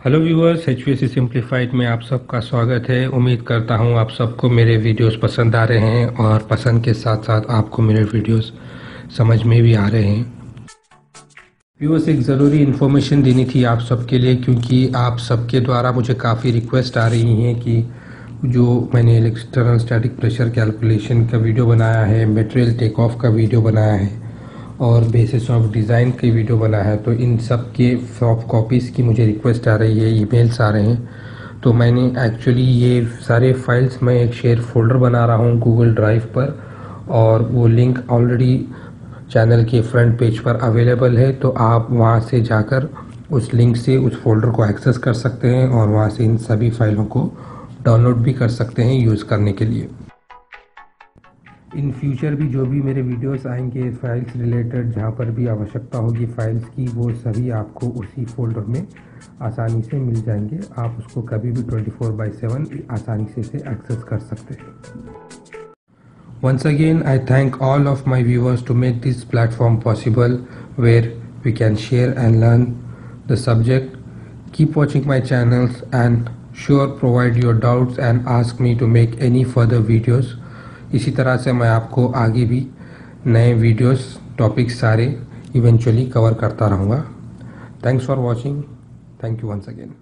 Hello viewers H V simplified में आप सबका स्वागत है। उम्मीद करता हूँ आप सबको मेरे वीडियोस पसंद आ रहे हैं और पसंद के साथ साथ आपको मेरे वीडियोस समझ में भी आ रहे हैं। व्यूअर्स एक ज़रूरी इन्फॉर्मेशन देनी थी आप सबके लिए क्योंकि आप सबके द्वारा मुझे काफ़ी रिक्वेस्ट आ रही हैं कि जो मैंने एक्सटर्नल स्टैटिक प्रेशर कैलकुलेशन का वीडियो बनाया है मटेरियल टेक ऑफ़ का वीडियो बनाया है और बेसिस ऑफ़ डिज़ाइन की वीडियो बना है तो इन सब के सॉफ्ट कॉपीज़ की मुझे रिक्वेस्ट आ रही है ईमेल्स आ रहे हैं। तो मैंने एक्चुअली ये सारे फाइल्स मैं एक शेयर फोल्डर बना रहा हूँ गूगल ड्राइव पर और वो लिंक ऑलरेडी चैनल के फ्रंट पेज पर अवेलेबल है तो आप वहाँ से जाकर उस लिंक से उस फोल्डर को एक्सेस कर सकते हैं और वहाँ से इन सभी फाइलों को डाउनलोड भी कर सकते हैं यूज़ करने के लिए। इन फ्यूचर भी जो भी मेरे वीडियोस आएँगे फाइल्स रिलेटेड जहाँ पर भी आवश्यकता होगी फाइल्स की, वो सभी आपको उसी फोल्डर में आसानी से मिल जाएँगे। आप उसको कभी भी 24 फोर बाई सेवन आसानी से एक्सेस कर सकते हैं। Once again I thank all of my viewers to make this platform possible where we can share and learn the subject keep watching my channels and sure provide your doubts and ask me to make any further videos इसी तरह से मैं आपको आगे भी नए videos topics सारे eventually cover करता रहूँगा। Thanks for watching thank you once again